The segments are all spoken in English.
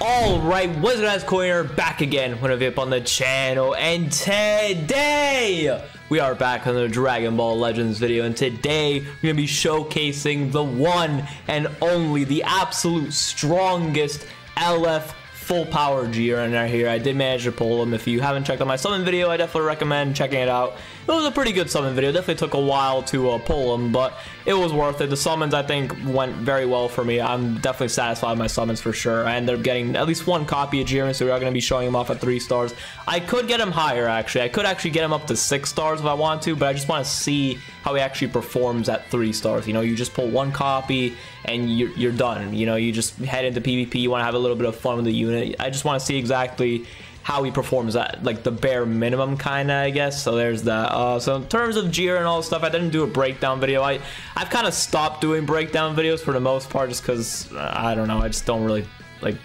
Alright, what's up guys, Cornet back again with a VIP on the channel and today we are back on the Dragon Ball Legends video and today we're to be showcasing the one and only, the absolute strongest LF full power Jiren right here. I did manage to pull him. If you haven't checked out my summon video, I definitely recommend checking it out. It was a pretty good summon video. Definitely took a while to uh, pull him, but it was worth it. The summons, I think, went very well for me. I'm definitely satisfied with my summons for sure. I ended up getting at least one copy of Jiren, so we are going to be showing him off at three stars. I could get him higher, actually. I could actually get him up to six stars if I want to, but I just want to see how he actually performs at three stars. You know, you just pull one copy and you're, you're done. You know, you just head into PvP. You want to have a little bit of fun with the unit. I just want to see exactly how he performs at like the bare minimum kind of I guess so there's that uh, so in terms of Jiren and all stuff I didn't do a breakdown video I I've kind of stopped doing breakdown videos for the most part just because uh, I don't know I just don't really like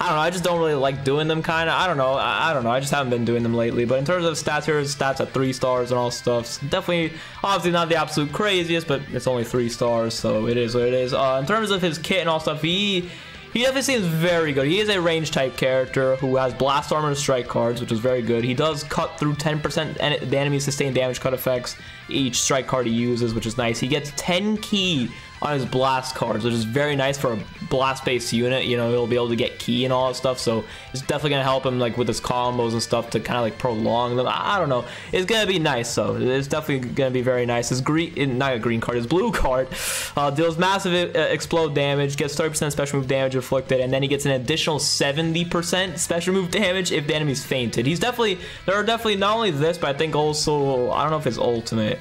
I don't know. I just don't really like doing them, kind of. I don't know. I, I, don't know. I just haven't been doing them lately. But in terms of stats here, stats at three stars and all stuff. Definitely, obviously not the absolute craziest, but it's only three stars, so it is what it is. Uh, in terms of his kit and all stuff, he he definitely seems very good. He is a range type character who has blast armor and strike cards, which is very good. He does cut through 10% the enemy's sustained damage cut effects each strike card he uses, which is nice. He gets 10 ki on his blast cards, which is very nice for a blast-based unit. You know, he'll be able to get ki and all that stuff, so it's definitely gonna help him like with his combos and stuff to kind of like prolong them. I don't know. It's gonna be nice, though. It's definitely gonna be very nice. His green, not a green card, his blue card uh, deals massive uh, explode damage, gets 30% special move damage inflicted, and then he gets an additional 70% special move damage if the enemy's fainted. He's definitely there are definitely not only this, but I think also I don't know if his ultimate.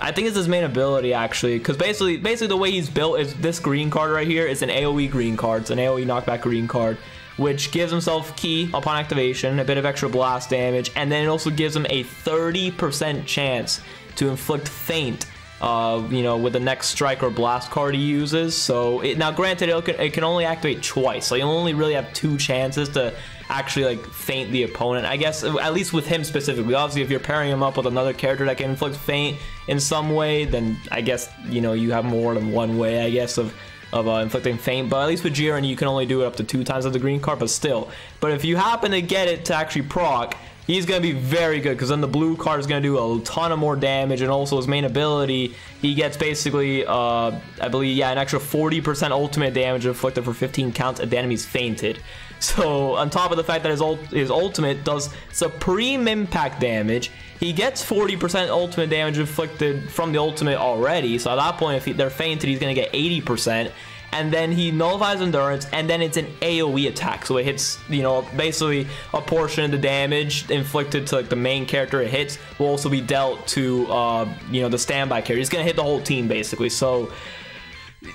I think it's his main ability actually, because basically, basically the way he's built is this green card right here is an AOE green card. It's an AOE knockback green card, which gives himself ki upon activation, a bit of extra blast damage, and then it also gives him a 30% chance to inflict faint. Uh, you know, with the next strike or blast card he uses. So it, now, granted, it can, it can only activate twice, so you only really have two chances to actually like faint the opponent. I guess at least with him specifically. Obviously, if you're pairing him up with another character that can inflict faint in some way, then I guess you know you have more than one way. I guess of of uh, inflicting faint, but at least with Jiren you can only do it up to two times of the green card, but still. But if you happen to get it to actually proc, he's going to be very good because then the blue card is going to do a ton of more damage and also his main ability he gets basically uh, I believe yeah an extra 40% ultimate damage inflicted for 15 counts if the enemy's fainted so on top of the fact that his, ult his ultimate does supreme impact damage he gets 40% ultimate damage inflicted from the ultimate already so at that point if he, they're fainted he's going to get 80% and then he nullifies endurance, and then it's an AoE attack. So it hits, you know, basically a portion of the damage inflicted to like the main character it hits will also be dealt to, uh, you know, the standby character. He's gonna hit the whole team basically. So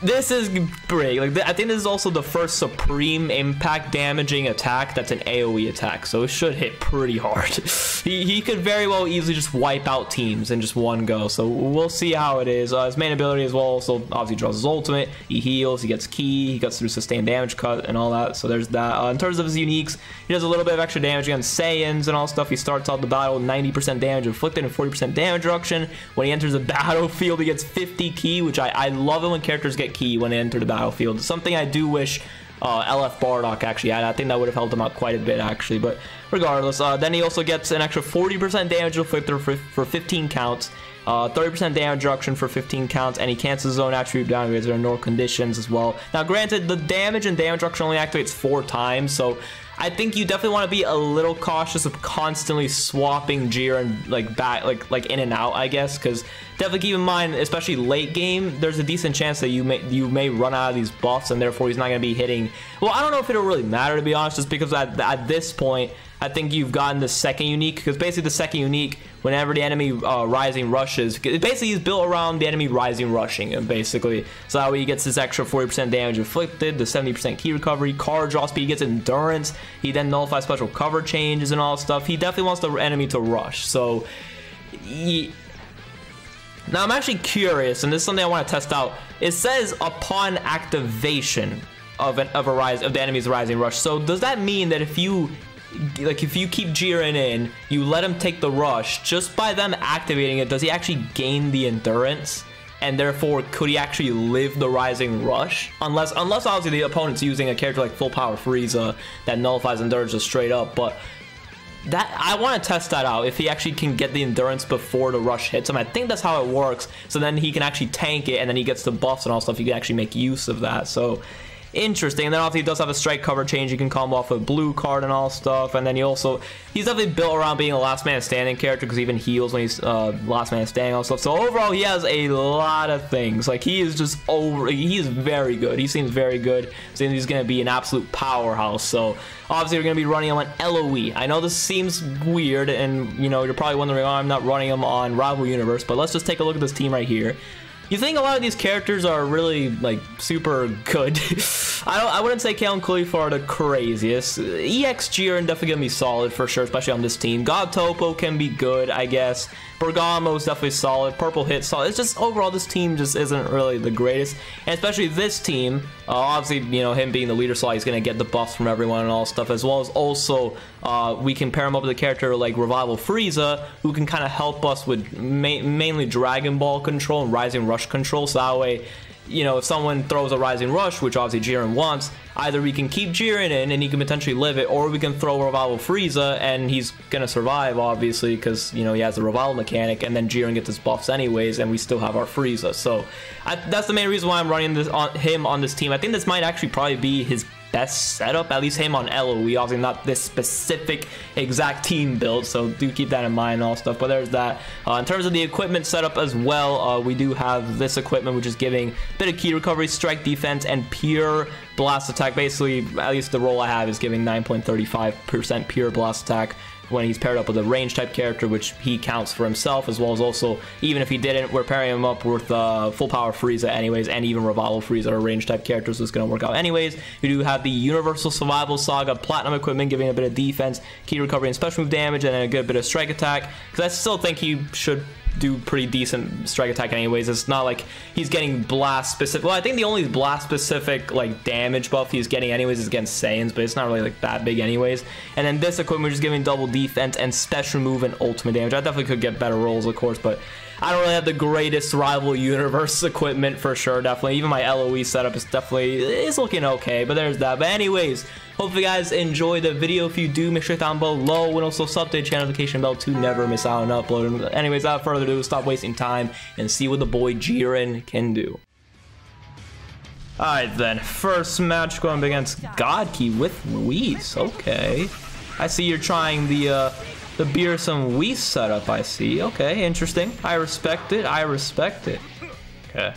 this is great. Like I think this is also the first supreme impact damaging attack that's an AoE attack, so it should hit pretty hard. he, he could very well easily just wipe out teams in just one go, so we'll see how it is. Uh, his main ability as well, so obviously draws his ultimate, he heals, he gets ki. he gets through sustained damage cut and all that, so there's that. Uh, in terms of his uniques, he does a little bit of extra damage against Saiyans and all stuff. He starts out the battle with 90% damage inflicted and 40% damage reduction. When he enters the battlefield, he gets 50 ki, which I, I love it when characters get ki when they enter the battlefield. Something I do wish uh, LF Bardock actually had. I think that would have helped him out quite a bit actually. But regardless, uh, then he also gets an extra 40% damage inflicted for, for 15 counts. 30% uh, damage reduction for 15 counts, and he cancels his own attribute down because there are no conditions as well. Now, granted, the damage and damage reduction only activates four times, so I think you definitely want to be a little cautious of constantly swapping Jiren like back, like like in and out, I guess, because definitely keep in mind, especially late game, there's a decent chance that you may you may run out of these buffs, and therefore he's not going to be hitting. Well, I don't know if it'll really matter to be honest, just because at at this point, I think you've gotten the second unique, because basically the second unique, whenever the enemy uh, rising rushes, It basically is built around the enemy rising rushing, basically, so that way he gets this extra 40% damage inflicted, the 70% ki recovery, card draw speed, he gets endurance, he then nullifies special cover changes and all stuff. He definitely wants the enemy to rush, so... He, now I'm actually curious, and this is something I want to test out. It says upon activation of an of a rise of the enemy's rising rush. So does that mean that if you like if you keep Jiren in, you let him take the rush, just by them activating it, does he actually gain the endurance? and therefore could he actually live the Rising Rush? Unless, unless obviously the opponent's using a character like Full Power Frieza that nullifies Endurance just straight up, but that I want to test that out if he actually can get the endurance before the rush hits him. I think that's how it works. So then he can actually tank it, and then he gets the buffs and all stuff. You can actually make use of that. So interesting. And then obviously he does have a strike cover change. You can combo off a blue card and all stuff. And then he also, he's definitely built around being a last man standing character because he even heals when he's uh, last man standing and all stuff. So overall, he has a lot of things. Like he is just over, he is very good. He seems very good. Seems he's going to be an absolute powerhouse. So obviously we're going to be running him on LOE. I know this seems weird and you know, you're probably wondering why I'm not running him on Rival Universe, but let's just take a look at this team right here. You think a lot of these characters are really like super good? I don't. I wouldn't say Kale and Caulifla are the craziest. EX Jiren definitely gonna be solid for sure, especially on this team. God Toppo can be good, I guess. Bergamo is definitely solid. Purple Hit solid. It's just overall this team just isn't really the greatest, and especially this team. Uh, obviously, you know him being the leader slot, he's gonna get the buffs from everyone and all stuff, as well as also uh, we can pair him up with a character like Revival Frieza, who can kind of help us with ma mainly Dragon Ball control and Rising Rush control. So that way you know, if someone throws a Rising Rush, which obviously Jiren wants, either we can keep Jiren in and he can potentially live it, or we can throw Revival Frieza and he's gonna survive, obviously, because, you know, he has the Revival mechanic, and then Jiren gets his buffs anyways, and we still have our Frieza. So, I, that's the main reason why I'm running this on him on this team. I think this might actually probably be his best setup, at least him on LOE. Obviously, not this specific exact team build, so do keep that in mind and all stuff. But there's that. Uh, in terms of the equipment setup as well, uh, we do have this equipment, which is giving a bit of ki recovery, strike defense, and pure blast attack. Basically, at least the role I have is giving 9.35% pure blast attack when he's paired up with a range type character, which he counts for himself, as well as also, even if he didn't, we're pairing him up with uh, full power Frieza anyways, and even Revival Frieza are range type characters, so it's going to work out anyways. We do have the Universal Survival Saga Platinum equipment, giving a bit of defense, ki recovery, and special move damage, and a good bit of strike attack, because I still think he should do pretty decent strike attack anyways. It's not like he's getting blast specific. Well, I think the only blast specific like damage buff he's getting anyways is against Saiyans, but it's not really like that big anyways. And then this equipment is giving double defense and special move and ultimate damage. I definitely could get better rolls, of course, but I don't really have the greatest rival universe equipment for sure. Definitely, even my LOE setup is definitely is looking okay. But there's that. But anyways, hope you guys enjoy the video. If you do, make sure to down below and also sub to the channel notification bell to never miss out on uploading. Anyways, without further ado, stop wasting time and see what the boy Jiren can do. Alright then, first match going against God Ki with Whis. Okay. I see you're trying the uh, the Beerus and Whis setup, I see. Okay, interesting. I respect it. I respect it. Okay.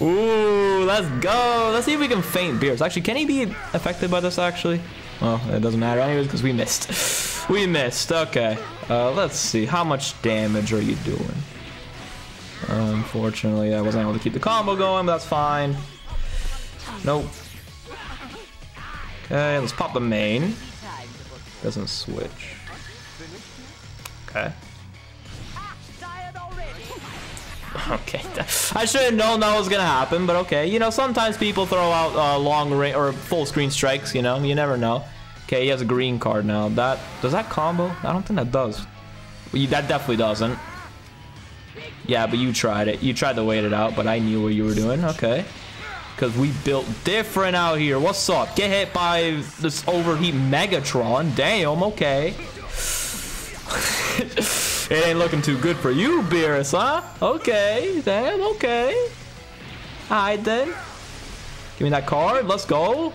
Ooh, let's go. Let's see if we can faint Beerus. Actually, can he be affected by this, actually? Well, it doesn't matter anyways because we missed. we missed. Okay. Uh, let's see. How much damage are you doing? Unfortunately, I wasn't able to keep the combo going, but that's fine. Nope. Okay, let's pop the main. Doesn't switch. Okay. Okay, I should have known that was gonna happen, but okay. You know, sometimes people throw out uh, long range or full screen strikes. You know, you never know. Okay, he has a green card now. That does that combo? I don't think that does. Well, that definitely doesn't. Yeah, but you tried it. You tried to wait it out, but I knew what you were doing. Okay. Because we built different out here. What's up? Get hit by this overheat Megatron. Damn, okay. it ain't looking too good for you, Beerus, huh? Okay, damn, okay. Alright then. Give me that card. Let's go.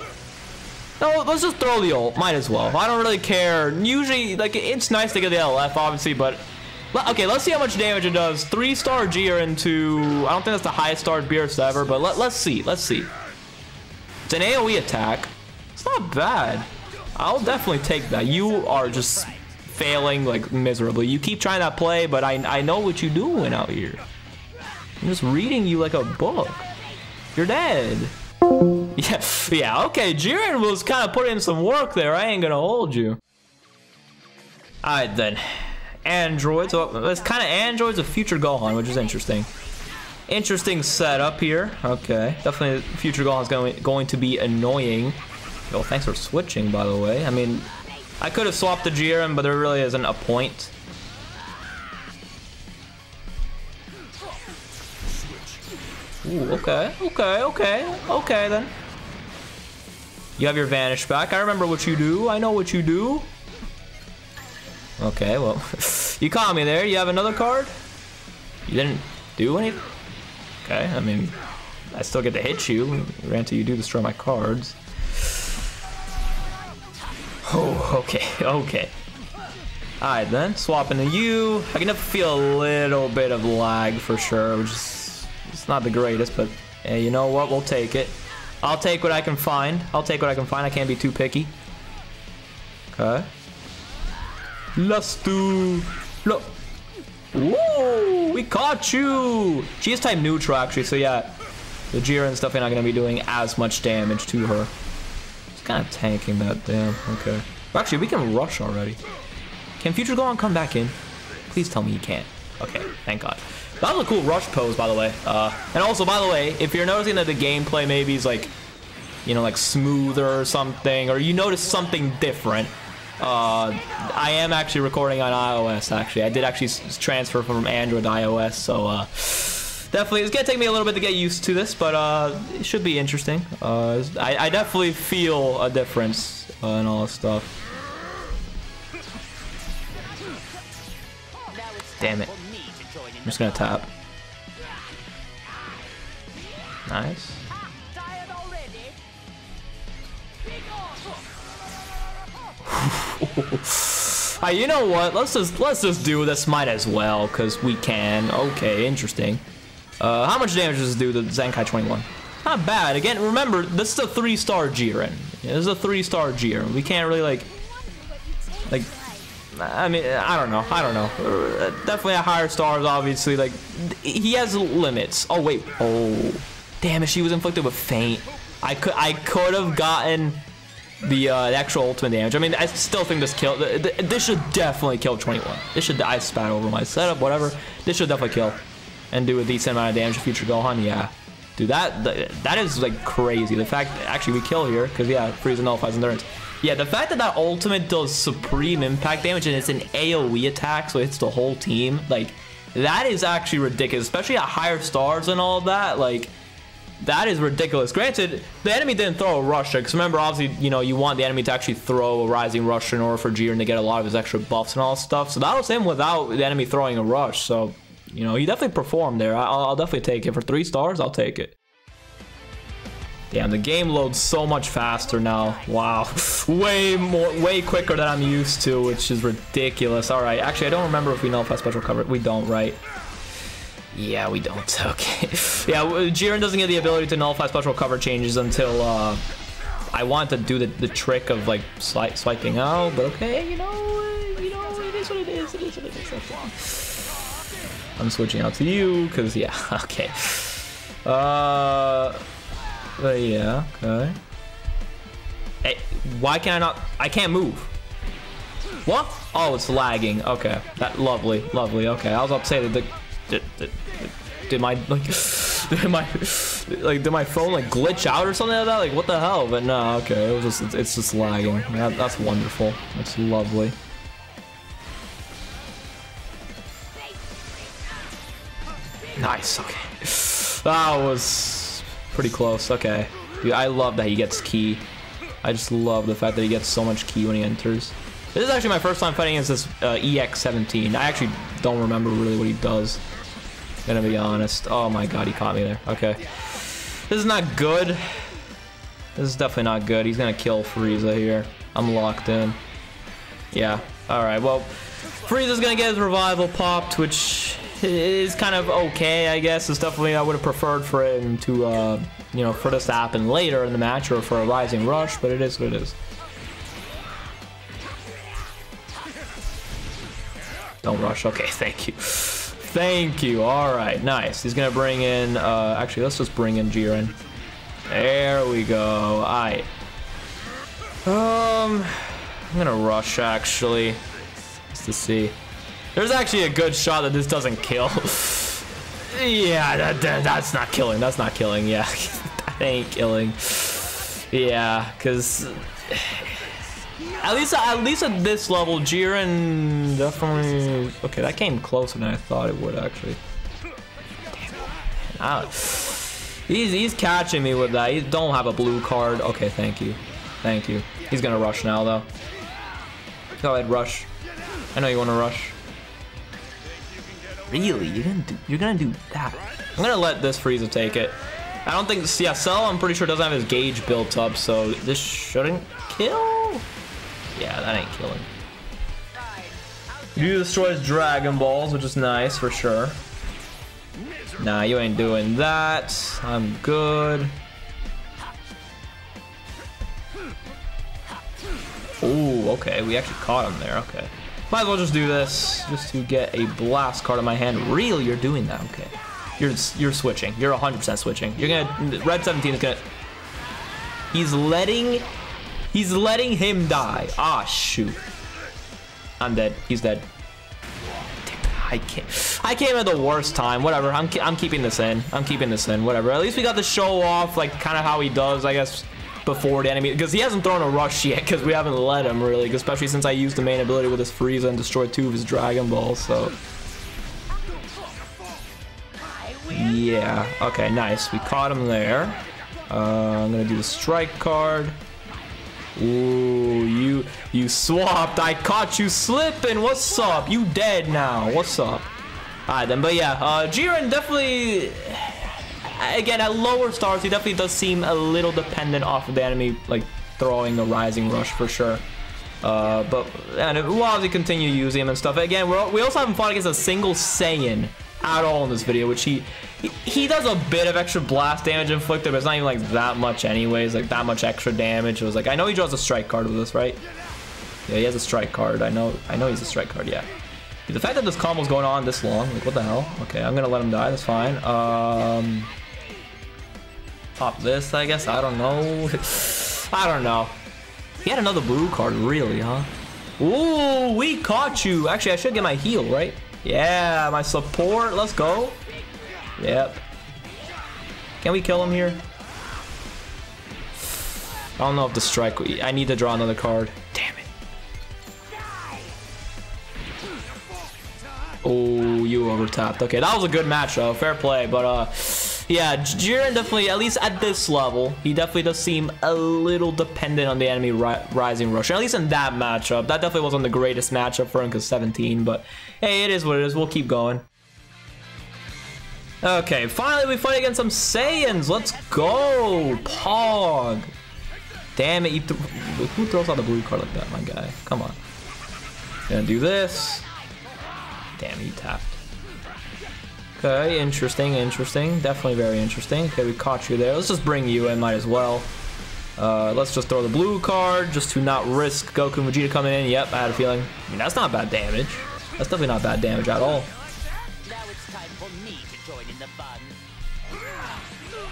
No, let's just throw the ult. Might as well. I don't really care. Usually, like, it's nice to get the LF, obviously, but Okay, let's see how much damage it does. Three star Gear into, I don't think that's the highest star Beerus ever, but let, let's see, let's see. It's an AoE attack. It's not bad. I'll definitely take that. You are just failing like miserably. You keep trying to play, but I, I know what you're doing out here. I'm just reading you like a book. You're dead. Yeah, yeah, okay, Jiren was kind of putting in some work there. I ain't gonna hold you. Alright then androids. So it's kind of androids a future Gohan, which is interesting. Interesting setup here. Okay, definitely future Gohan's going, going to be annoying. Yo, thanks for switching, by the way. I mean, I could have swapped the Jiren, but there really isn't a point. Ooh, okay, okay, okay, okay then. You have your vanish back. I remember what you do. I know what you do. Okay, well, you caught me there. You have another card? You didn't do anything? Okay, I mean, I still get to hit you until you do destroy my cards. Oh, okay, okay. Alright then, swapping to you. I can feel a little bit of lag for sure, which is it's not the greatest, but hey, you know what? We'll take it. I'll take what I can find. I'll take what I can find. I can't be too picky. Okay. Let's do... Look. Woo! We caught you! She is type neutral, actually, so yeah. The Jiren and stuff are not going to be doing as much damage to her. It's kind of tanking that, damn. Okay. Actually, we can rush already. Can Future Gohan come back in? Please tell me he can't. Okay, thank God. That was a cool rush pose, by the way. Uh, and also, by the way, if you're noticing that the gameplay maybe is like, you know, like smoother or something, or you notice something different, uh, I am actually recording on iOS, actually. I did actually transfer from Android to iOS, so uh, definitely, it's to take me a little bit to get used to this, but uh, it should be interesting. Uh, I, I, definitely feel a difference uh, and all this stuff. Damn it. I'm just gonna tap. Nice. uh, you know what? Let's just let's just do this. Might as well, cause we can. Okay, interesting. Uh, how much damage does this do to Zenkai 21? Not bad. Again, remember this is a three-star Jiren. This is a three-star Jiren. We can't really like like I mean, I don't know. I don't know. Uh, definitely a higher stars, obviously. Like, he has limits. Oh, wait. Oh. Damn it, she was inflicted with faint. I could I could have gotten the, uh, actual ultimate damage. I mean, I still think this kill. This should definitely kill 21. This should. I spat over my setup, whatever. This should definitely kill. And do a decent amount of damage to future Gohan. Yeah. Dude, that, that is like crazy. The fact actually we kill here, because yeah, Frieza nullifies endurance. Yeah, the fact that that ultimate does supreme impact damage and it's an AoE attack, so it's the whole team, like, that is actually ridiculous, especially at higher stars and all that, like, that is ridiculous. Granted, the enemy didn't throw a Rusher, because remember, obviously, you know, you want the enemy to actually throw a Rising Rusher in order for Jiren to get a lot of his extra buffs and all stuff, so that was him without the enemy throwing a Rush, so, you know, he definitely performed there. I'll, I'll definitely take it. For three stars, I'll take it. Damn, the game loads so much faster now. Wow. way more, way quicker than I'm used to, which is ridiculous. All right, actually, I don't remember if we know if I special cover. We don't, right? Yeah, we don't. Okay. yeah, Jiren doesn't get the ability to nullify special cover changes until uh, I want to do the, the trick of like swi swiping out, but okay, you know, you know, it is what it is. It is what it is. I'm switching out to you because yeah, okay. Uh. But yeah, okay. Hey, why can I not? I can't move. What? Oh, it's lagging. Okay, that lovely, lovely. Okay, I was about to say that the, did, did, did my like did my like did my phone like glitch out or something like that? Like what the hell? But no, okay, it was just it's just lagging. Yeah, that's wonderful. That's lovely. Nice. Okay, that was Pretty close. Okay. Dude, I love that he gets ki. I just love the fact that he gets so much ki when he enters. This is actually my first time fighting against this uh, EX-17. I actually don't remember really what he does. Gonna be honest. Oh my god, he caught me there. Okay. This is not good. This is definitely not good. He's gonna kill Frieza here. I'm locked in. Yeah. Alright, well, Frieza's gonna get his revival popped, which is kind of okay, I guess. It's definitely I would have preferred for him to, uh, you know, for this to happen later in the match or for a rising rush, but it is what it is. Don't rush. Okay, thank you. Thank you. All right, nice. He's gonna bring in. Uh, actually, let's just bring in Jiren. There we go. All right. Um, I'm gonna rush actually, just to see. There's actually a good shot that this doesn't kill. yeah, that, that, that's not killing. That's not killing. Yeah, that ain't killing. Yeah, because at least at least at this level, Jiren definitely. Okay, that came closer than I thought it would actually. I don't, he's, he's catching me with that. He don't have a blue card. Okay, thank you. Thank you. He's gonna rush now, though. Go ahead, rush. I know you want to rush. Really? You're gonna do, you're gonna do that? I'm gonna let this Frieza take it. I don't think, yeah, Cell, I'm pretty sure doesn't have his gauge built up, so this shouldn't kill? Yeah, that ain't killing. You destroys Dragon Balls, which is nice for sure. Nah, you ain't doing that. I'm good. Ooh, okay, we actually caught him there, okay. Might as well just do this, just to get a blast card in my hand. Really, you're doing that, okay. You're you're switching. You're 100% switching. You're gonna, Red 17 is gonna, he's letting, he's letting him die. Ah, shoot. I'm dead. He's dead. I can't. I came at the worst time. Whatever. I'm, I'm keeping this in. I'm keeping this in. Whatever. At least we got the show off, like, kind of how he does, I guess, before the enemy. Because he hasn't thrown a rush yet, because we haven't let him, really. Especially since I used the main ability with his Frieza and destroyed two of his Dragon Balls, so... Yeah. Okay, nice. We caught him there. Uh, I'm gonna do the strike card. Ooh, you you swapped. I caught you slipping. What's up? You dead now. What's up? Alright then, but yeah, uh, Jiren definitely, again, at lower stars, he definitely does seem a little dependent off of the enemy, like, throwing the Rising Rush for sure. Uh, but, and we'll obviously continue using him and stuff. Again, we also haven't fought against a single Saiyan at all in this video, which he, he, he does a bit of extra blast damage inflicted, but it's not even like that much anyways, like that much extra damage. It was like, I know he draws a strike card with this, right? Yeah, he has a strike card. I know, I know he's a strike card, yeah. The fact that this combo's going on this long, like what the hell? Okay, I'm gonna let him die, that's fine. Um, pop this, I guess, I don't know. I don't know. He had another blue card, really, huh? Ooh, we caught you. Actually, I should get my heal, right? Yeah, my support, let's go. Yep. Can we kill him here? I don't know if the strike, I need to draw another card. Damn it. Oh, you overtapped. Okay, that was a good match though. Fair play. But uh, yeah, Jiren definitely, at least at this level, he definitely does seem a little dependent on the enemy ri rising rush. At least in that matchup, that definitely wasn't the greatest matchup for him because 17. But hey, it is what it is. We'll keep going. Okay, finally we fight against some Saiyans. Let's go, Pog. Damn it, th who throws out the blue card like that, my guy? Come on. Gonna do this. Damn, he tapped. Okay, interesting, interesting. Definitely very interesting. Okay, we caught you there. Let's just bring you in, might as well. Uh, let's just throw the blue card just to not risk Goku and Vegeta coming in. Yep, I had a feeling. I mean, that's not bad damage. That's definitely not bad damage at all.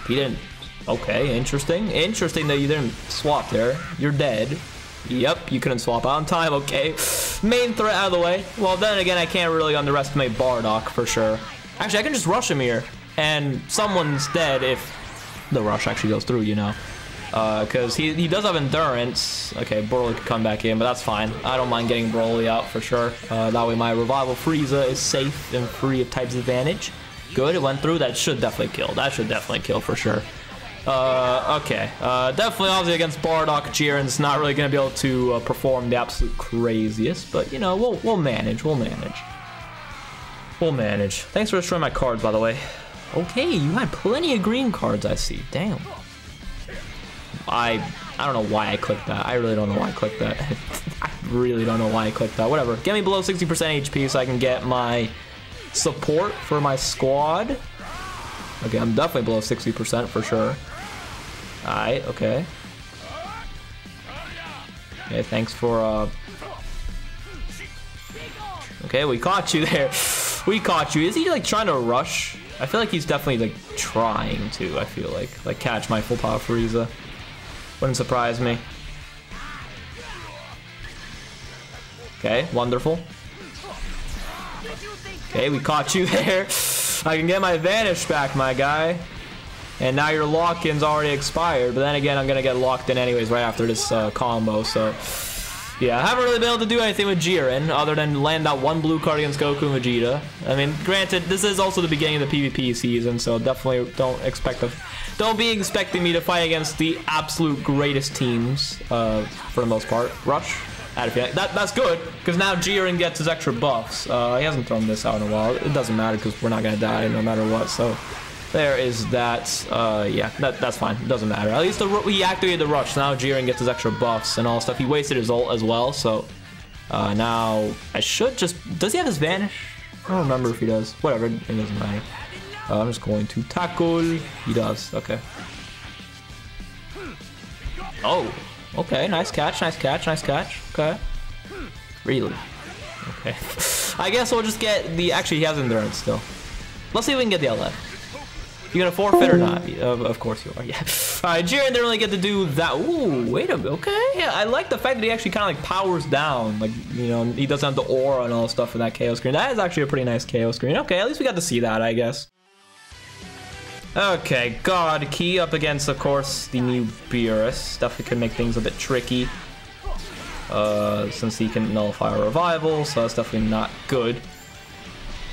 He didn't. Okay, interesting. Interesting that you didn't swap there. You're dead. Yep, you couldn't swap out in time. Okay. Main threat out of the way. Well, then again, I can't really underestimate Bardock for sure. Actually, I can just rush him here. And someone's dead if the rush actually goes through, you know. Because uh, he, he does have endurance. Okay, Broly could come back in, but that's fine. I don't mind getting Broly out for sure. Uh, that way my Revival Frieza is safe and free of types advantage. Good, it went through. That should definitely kill. That should definitely kill for sure. Uh, okay. Uh, definitely, obviously, against Bardock, Jiren's not really going to be able to uh, perform the absolute craziest, but, you know, we'll, we'll manage. We'll manage. We'll manage. Thanks for destroying my cards, by the way. Okay, you had plenty of green cards, I see. Damn. I I don't know why I clicked that. I really don't know why I clicked that. I really don't know why I clicked that. Whatever. Get me below 60% HP so I can get my support for my squad. Okay, I'm definitely below 60% for sure. Alright, okay. Okay, thanks for, uh... Okay, we caught you there. we caught you. Is he, like, trying to rush? I feel like he's definitely, like, trying to, I feel like. Like, catch my full power Frieza. Wouldn't surprise me. Okay, wonderful. Okay, we caught you there. I can get my Vanish back, my guy. And now your lock-in's already expired. But then again, I'm going to get locked in anyways right after this uh, combo. So, yeah, I haven't really been able to do anything with Jiren other than land that one blue card against Goku and Vegeta. I mean, granted, this is also the beginning of the PvP season, so definitely don't expect a, don't be expecting me to fight against the absolute greatest teams uh, for the most part. Rush, that, that's good, because now Jiren gets his extra buffs. Uh, he hasn't thrown this out in a while. It doesn't matter, because we're not going to die no matter what, so there is that. Uh, yeah, that, that's fine. It doesn't matter. At least the, he activated the rush. So now Jiren gets his extra buffs and all stuff. He wasted his ult as well. So uh, now I should just. Does he have his vanish? I don't remember if he does. Whatever. It doesn't matter. Uh, I'm just going to tackle. He does. Okay. Oh. Okay. Nice catch. Nice catch. Nice catch. Okay. Really? Okay. I guess we'll just get the. Actually, he has endurance still. Let's see if we can get the LF. You gonna forfeit or not? Of, of course you are, yeah. Alright, Jiren didn't really get to do that. Ooh, wait a minute, okay. Yeah, I like the fact that he actually kind of like powers down. Like, you know, he doesn't have the aura and all the stuff for that KO screen. That is actually a pretty nice KO screen. Okay, at least we got to see that, I guess. Okay, God Ki up against, of course, the new Beerus. Definitely could make things a bit tricky. Uh, since he can nullify a revival, so that's definitely not good.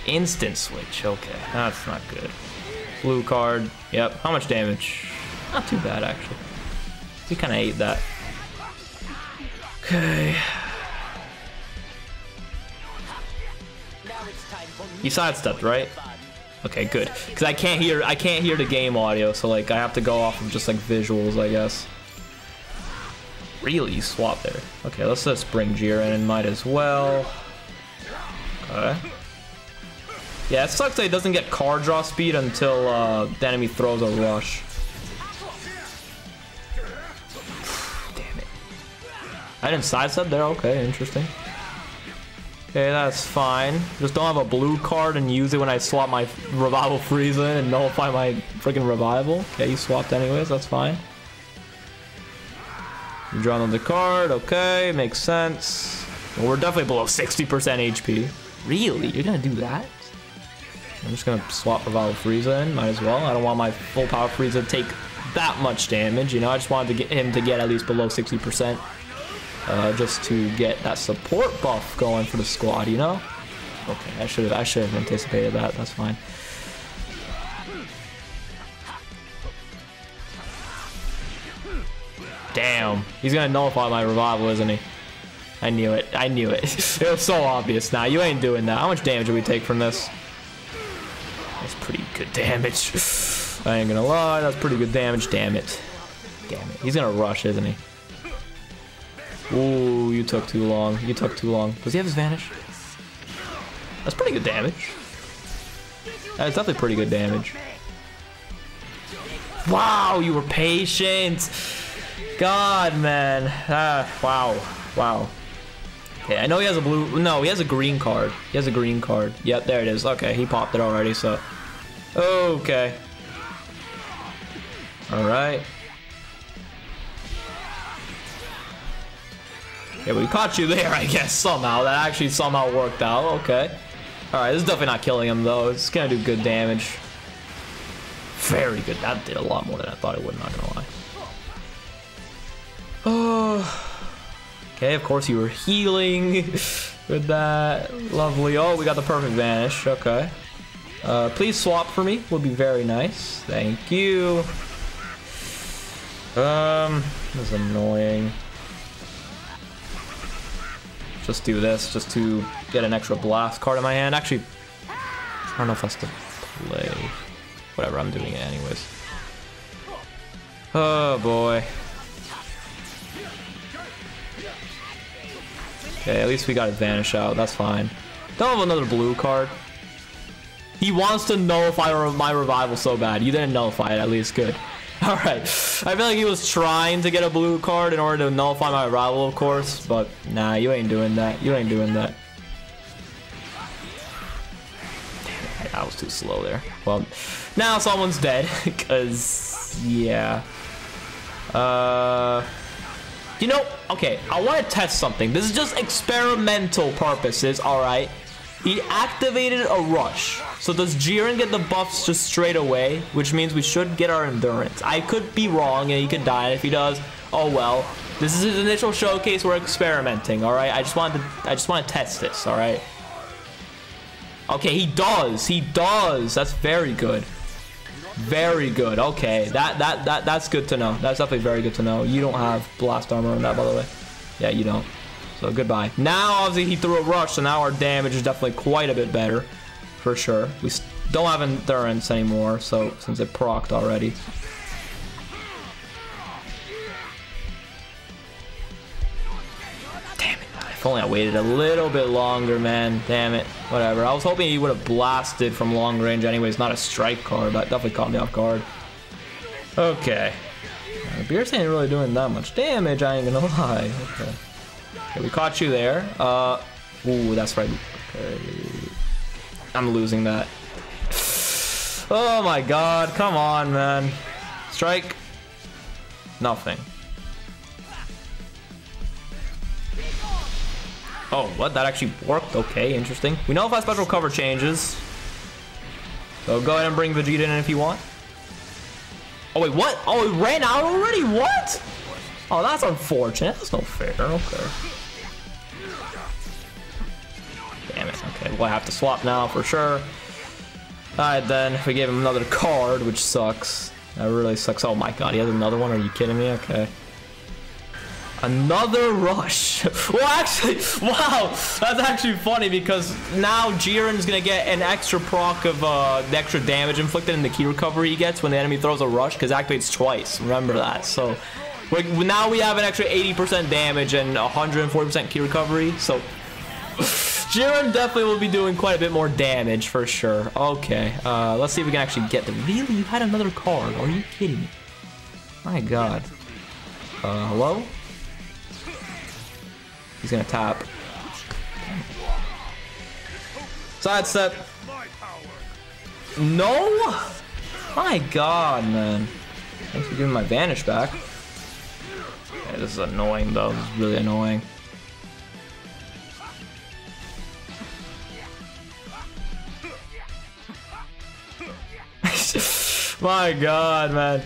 Instant switch, okay, that's not good. Blue card. Yep. How much damage? Not too bad, actually. He kind of ate that. Okay. You sidestepped, right? Okay, good. Because I can't hear I can't hear the game audio, so like I have to go off of just like visuals, I guess. Really swap there. Okay, let's just bring Jiren in might as well. Okay. Yeah, it sucks that he doesn't get card draw speed until uh, the enemy throws a rush. Damn it. I didn't sidestep there? Okay, interesting. Okay, that's fine. Just don't have a blue card and use it when I swap my Revival Frieza and nullify my freaking Revival. Okay, you swapped anyways, that's fine. You draw another card, okay, makes sense. Well, we're definitely below 60% HP. Really? You're gonna do that? I'm just gonna swap Revival Frieza in, might as well. I don't want my full power Frieza to take that much damage, you know, I just wanted to get him to get at least below 60%. Uh, just to get that support buff going for the squad, you know? Okay, I should have I should have anticipated that, that's fine. Damn, he's gonna nullify my revival, isn't he? I knew it, I knew it. it was so obvious now, you ain't doing that. How much damage do we take from this? That's pretty good damage. I ain't gonna lie, that's pretty good damage. Damn it. Damn it. He's gonna rush, isn't he? Ooh, you took too long. You took too long. Does he have his vanish? That's pretty good damage. That's definitely pretty good damage. Wow, you were patient. God, man. Ah, wow. Wow. Okay, I know he has a blue. No, he has a green card. He has a green card. Yep, there it is. Okay, he popped it already, so. Okay. Alright. Yeah, we caught you there, I guess, somehow. That actually somehow worked out. Okay. Alright, this is definitely not killing him, though. It's gonna do good damage. Very good. That did a lot more than I thought it would, not gonna lie. Oh. Okay, of course you were healing with that. Lovely. Oh, we got the perfect vanish. Okay. Uh, please swap for me. Would be very nice. Thank you. Um, this is annoying. Just do this, just to get an extra blast card in my hand. Actually, I don't know if that's to play. Whatever, I'm doing it anyways. Oh boy. Okay, at least we got a vanish out. That's fine. Don't have another blue card. He wants to nullify my revival so bad. You didn't nullify it, at least. Good. Alright. I feel like he was trying to get a blue card in order to nullify my rival, of course. But, nah, you ain't doing that. You ain't doing that. Damn I was too slow there. Well, now someone's dead. Because, yeah. Uh... You know, okay, I want to test something. This is just experimental purposes, alright? He activated a rush. So does Jiren get the buffs just straight away? Which means we should get our endurance. I could be wrong and he could die. And if he does, oh well. This is his initial showcase. We're experimenting, all right? I just wanted to, I just want to test this, all right? Okay, he does. He does. That's very good. Very good. Okay, that that that that's good to know. That's definitely very good to know. You don't have blast armor on that, by the way. Yeah, you don't. So goodbye. Now, obviously, he threw a rush, so now our damage is definitely quite a bit better, for sure. We don't have endurance anymore, so since it procced already. Damn it! If only I waited a little bit longer, man. Damn it. Whatever. I was hoping he would have blasted from long range anyways, not a strike card. That definitely caught me off guard. Okay. Uh, ain't really doing that much damage, I ain't gonna lie. Okay. Okay, we caught you there. Uh, ooh, that's right. Okay. I'm losing that. Oh my god, come on, man. Strike. Nothing. Oh, what? That actually worked? Okay, interesting. We know if our special cover changes. So go ahead and bring Vegeta in if you want. Oh, wait, what? Oh, it ran out already? What? Oh, that's unfortunate. That's no fair. Okay. Okay, have to swap now for sure. Alright then, we gave him another card, which sucks. That really sucks. Oh my god, he has another one? Are you kidding me? Okay. Another rush. well, actually, wow, that's actually funny because now Jiren's gonna get an extra proc of uh, the extra damage inflicted in the ki recovery he gets when the enemy throws a rush because activates twice. Remember that. So now we have an extra 80% damage and 140% ki recovery. So Jiren definitely will be doing quite a bit more damage for sure. Okay, uh, let's see if we can actually get the. Really, you had another card? Are you kidding me? My God. Uh, hello? He's gonna tap. Sidestep. No! My god, man. Thanks for giving my vanish back. Yeah, this is annoying though. This is really annoying. My god, man.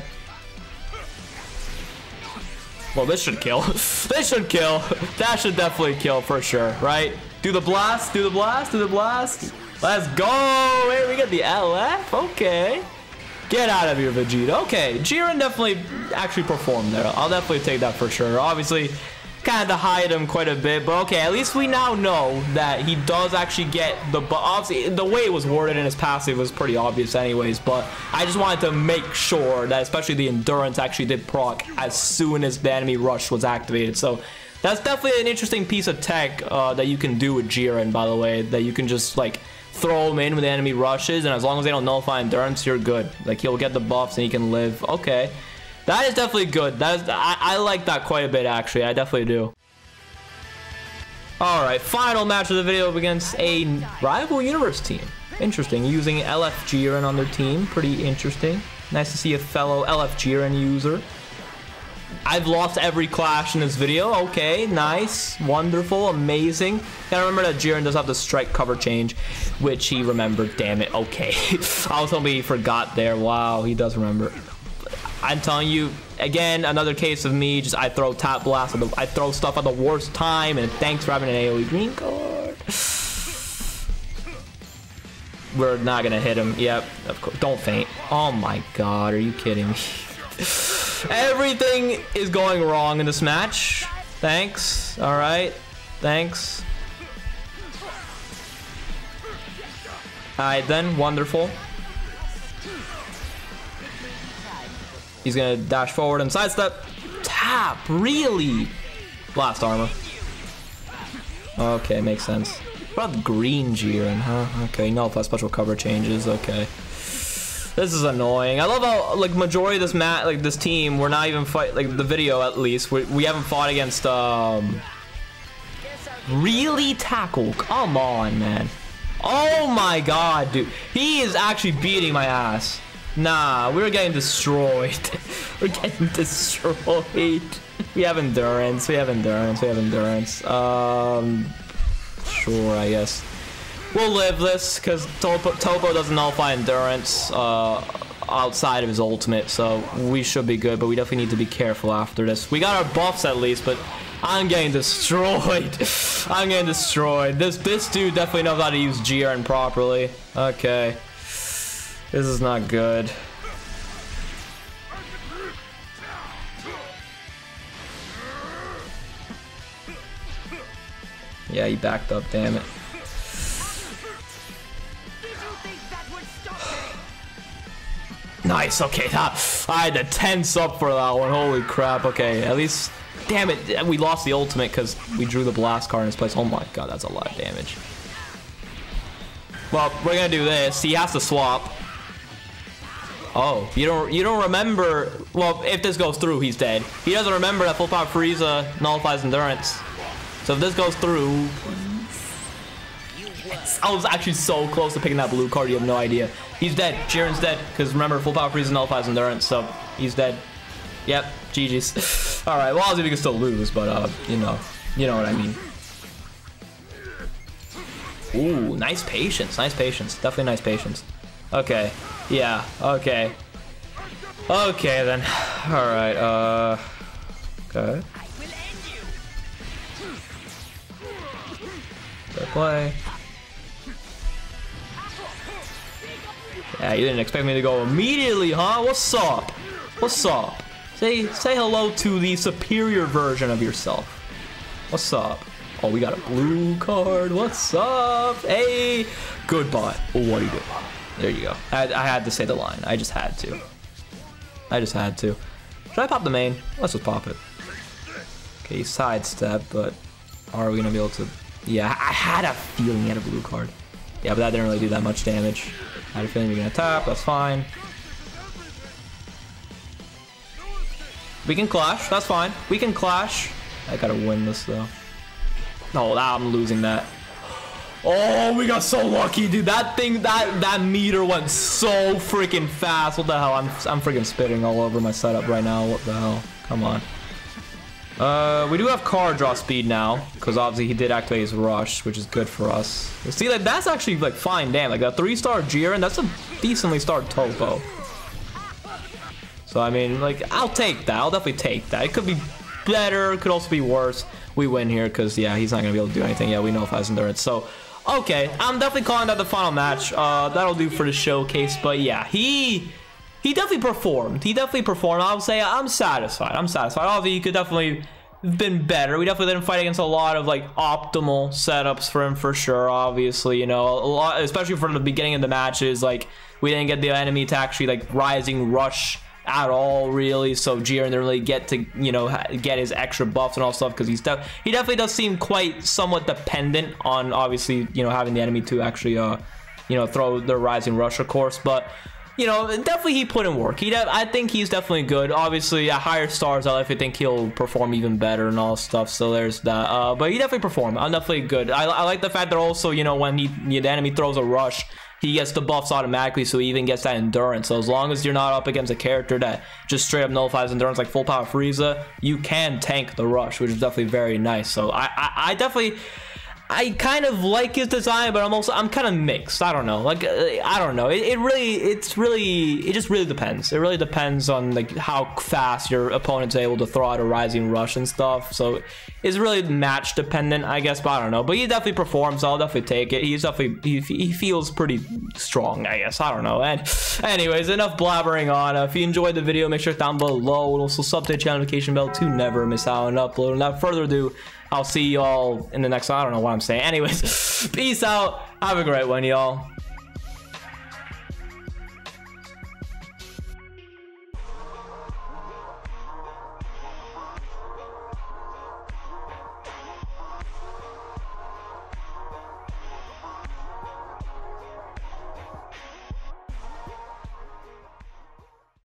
Well, this should kill. this should kill. That should definitely kill for sure, right? Do the blast, do the blast, do the blast. Let's go. Hey, we got the LF. Okay. Get out of here, Vegeta. Okay, Jiren definitely actually performed there. I'll definitely take that for sure. Obviously, kind of hide him quite a bit, but okay, at least we now know that he does actually get the, but obviously, the way it was worded in his passive was pretty obvious anyways, but I just wanted to make sure that especially the endurance actually did proc as soon as the enemy rush was activated, so that's definitely an interesting piece of tech uh, that you can do with Jiren, by the way, that you can just, like, throw him in when the enemy rushes, and as long as they don't nullify endurance, you're good. Like, he'll get the buffs and he can live. Okay. That is definitely good. That is, I, I like that quite a bit, actually. I definitely do. Alright, final match of the video against a rival universe team. Interesting, using LF Jiren on their team. Pretty interesting. Nice to see a fellow LF Jiren user. I've lost every clash in this video. Okay, nice, wonderful, amazing. Gotta remember that Jiren does have the strike cover change, which he remembered. Damn it, okay. I was hoping he forgot there. Wow, he does remember. I'm telling you, again, another case of me. Just I throw top blast. The, I throw stuff at the worst time, and thanks for having an AOE green card. We're not gonna hit him. Yep, of course. Don't faint. Oh my god, are you kidding me? Everything is going wrong in this match. Thanks. All right. Thanks. All right then. Wonderful. He's gonna dash forward and sidestep. Tap, really? Blast armor. Okay, makes sense. What about green Jiren, huh? Okay, no plus special cover changes, okay. This is annoying. I love how, like, majority of this mat, like, this team, we're not even fight, like, the video at least, we, we haven't fought against, um... Really? Tackle? Come on, man. Oh my god, dude. He is actually beating my ass. Nah, we're getting destroyed. we're getting destroyed. We have endurance. We have endurance. We have endurance. Um, sure, I guess. We'll live this because Toppo, Toppo doesn't nullify endurance. Uh, outside of his ultimate, so we should be good, but we definitely need to be careful after this. We got our buffs at least, but I'm getting destroyed. I'm getting destroyed. This this dude definitely knows how to use Jiren properly. Okay. This is not good. Yeah, he backed up, damn it. Nice, okay, that, I had to tense up for that one, holy crap, okay, at least, damn it, we lost the ultimate because we drew the blast card in his place, oh my god, that's a lot of damage. Well, we're gonna do this, he has to swap. Oh, you don't you don't remember, well, if this goes through, he's dead. He doesn't remember that full power Frieza nullifies endurance. So if this goes through, I was actually so close to picking that blue card, you have no idea. He's dead. Jiren's dead. Because remember, full power Frieza nullifies endurance, so he's dead. Yep, GG's. Alright, well, Ozzy can still lose, but, uh, you know, you know what I mean. Ooh, nice patience. Nice patience. Definitely nice patience. Okay. Yeah, okay. Okay, then. Alright, uh... Okay. Fair play. Yeah, you didn't expect me to go immediately, huh? What's up? What's up? Say say hello to the superior version of yourself. What's up? Oh, we got a blue card. What's up? Hey, goodbye. What do you do? There you go. I, I had to say the line. I just had to. I just had to. Should I pop the main? Let's just pop it. Okay, sidestep, but are we gonna be able to yeah, I had a feeling he had a blue card. Yeah, but that didn't really do that much damage. I had a feeling you're gonna tap, that's fine. We can clash, that's fine. We can clash. I gotta win this though. No, I'm losing that. Oh, we got so lucky, dude. That thing, that that meter went so freaking fast. What the hell? I'm I'm freaking spitting all over my setup right now. What the hell? Come on. Uh, we do have card draw speed now, because obviously he did activate his rush, which is good for us. See, like, that's actually, like, fine damn. Like, a three-star Jiren, that's a decently starred Toppo. So, I mean, like, I'll take that. I'll definitely take that. It could be better, it could also be worse. We win here, because, yeah, he's not going to be able to do anything. Yeah, we know if has endurance. So, okay, I'm definitely calling that the final match. Uh, that'll do for the showcase, but yeah, he he definitely performed. He definitely performed. I'll say I'm satisfied. I'm satisfied. Obviously, he could definitely been better. We definitely didn't fight against a lot of like optimal setups for him for sure. Obviously, you know, a lot, especially for the beginning of the matches, like we didn't get the enemy to actually like rising rush at all really so Jiren didn't really get to you know get his extra buffs and all stuff because he's he definitely does seem quite somewhat dependent on obviously you know having the enemy to actually uh you know throw their rising rush of course but you know, definitely he put in work. He, I think he's definitely good. Obviously, at higher stars, I definitely think he'll perform even better and all stuff. So there's that. Uh, but he definitely performed. I'm definitely good. I, I like the fact that also, you know, when he the enemy throws a rush, he gets the buffs automatically, so he even gets that endurance. So as long as you're not up against a character that just straight up nullifies endurance like full power Frieza, you can tank the rush, which is definitely very nice. So I, I, I definitely. I kind of like his design, but I'm also I'm kind of mixed. I don't know. Like uh, I don't know. It, it, really it's really it just really depends. It really depends on like how fast your opponent's able to throw out a rising rush and stuff. So it's really match dependent, I guess. But I don't know. But he definitely performs. I'll definitely take it. He's definitely he, he feels pretty strong. I guess I don't know. And anyways, enough blabbering on. If you enjoyed the video, make sure down below and also sub to the channel notification bell to never miss out on an upload. Without further ado. I'll see y'all in the next, one. I don't know what I'm saying. Anyways, peace out. Have a great one, y'all.